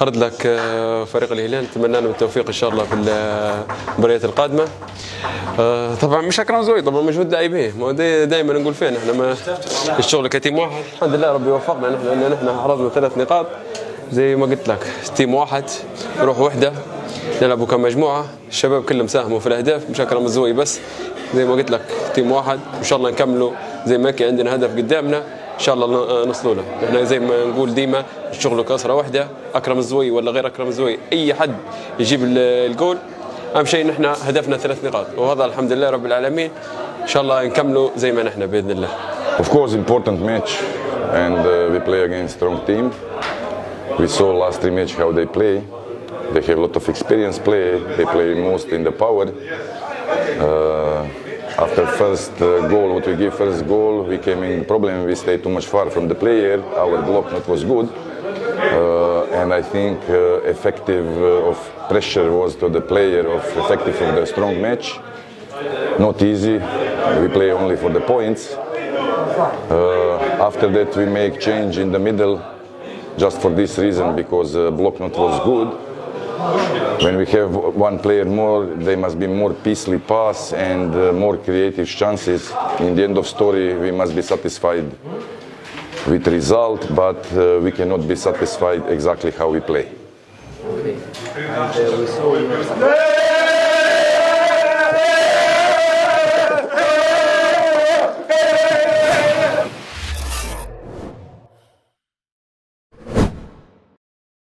hard luck آه، فريق الهلال نتمنى لهم التوفيق إن شاء الله في المباريات القادمة. آه، طبعا مش اكرم زوي طبعا مجهود لاعبيه ما دائما نقول فين إحنا ما الشغل ك team واحد. الحمد لله ربي وفقنا نحن لأن نحن حرزنا ثلاث نقاط. زي ما قلت لك team واحد روح وحدة نلعبوا كمجموعة. الشباب كلهم ساهموا في الأهداف مش اكرم الزوي بس. زي ما قلت لك team واحد إن شاء الله نكملوا. زي ما كان عندنا هدف قدامنا. إن شاء الله نوصلوا له إحنا زي ما نقول ديما الشغل كسره واحدة أكرم الزوي ولا غير أكرم الزوي أي حد يجيب الجول أهم شيء نحن هدفنا ثلاث نقاط وهذا الحمد لله رب العالمين إن شاء الله نكملوا زي ما نحن بإذن الله Of course, important match, and uh, we play against strong team. We saw last three match how they play. They have a lot of experience play. They play most in the power. Uh, after first uh, goal, what we give first goal, we came in problem. We stayed too much far from the player. Our block not was good, uh, and I think uh, effective uh, of pressure was to the player of effective of the strong match. Not easy. We play only for the points. Uh, after that, we make change in the middle, just for this reason because uh, block not was good. When we have one player more, they must be more peacefully pass and uh, more creative chances. In the end of story, we must be satisfied with result, but uh, we cannot be satisfied exactly how we play. And uh, we